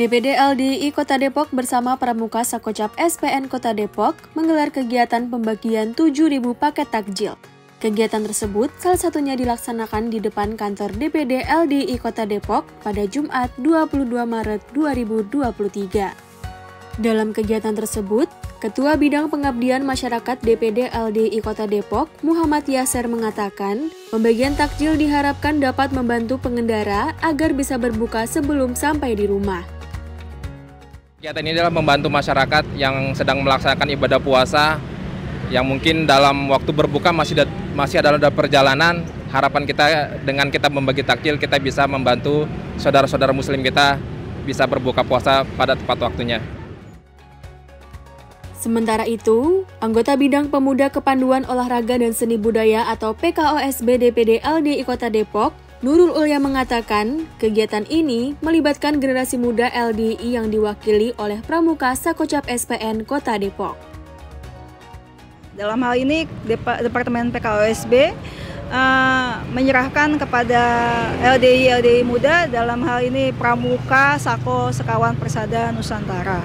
DPD LDI Kota Depok bersama Pramuka Sakocap SPN Kota Depok menggelar kegiatan pembagian 7.000 paket takjil. Kegiatan tersebut salah satunya dilaksanakan di depan kantor DPD LDI Kota Depok pada Jumat 22 Maret 2023. Dalam kegiatan tersebut, Ketua Bidang Pengabdian Masyarakat DPD LDI Kota Depok, Muhammad Yaser mengatakan, pembagian takjil diharapkan dapat membantu pengendara agar bisa berbuka sebelum sampai di rumah. Kegiatan ini adalah membantu masyarakat yang sedang melaksanakan ibadah puasa yang mungkin dalam waktu berbuka masih masih adalah dalam perjalanan. Harapan kita dengan kita membagi takjil kita bisa membantu saudara-saudara muslim kita bisa berbuka puasa pada tepat waktunya. Sementara itu, anggota Bidang Pemuda Kepanduan Olahraga dan Seni Budaya atau PKOSB DPD LDI Kota Depok, Nurul Ulya mengatakan, kegiatan ini melibatkan generasi muda LDI yang diwakili oleh Pramuka Sakocap SPN Kota Depok. Dalam hal ini, Departemen PKOSB uh, menyerahkan kepada LDI-LDI muda dalam hal ini Pramuka Sako Sekawan Persada Nusantara.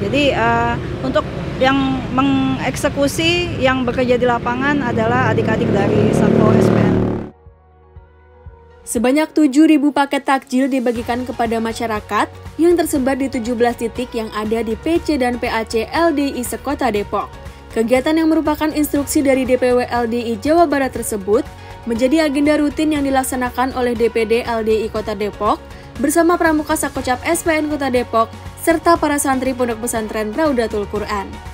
Jadi uh, untuk yang mengeksekusi yang bekerja di lapangan adalah adik-adik dari Satpol SPN. Sebanyak 7.000 paket takjil dibagikan kepada masyarakat yang tersebar di 17 titik yang ada di PC dan PAC LDI Sekota Depok. Kegiatan yang merupakan instruksi dari DPW LDI Jawa Barat tersebut menjadi agenda rutin yang dilaksanakan oleh DPD LDI Kota Depok bersama Pramuka Sakocap SPN Kota Depok serta para santri Pondok Pesantren Raudatul Quran.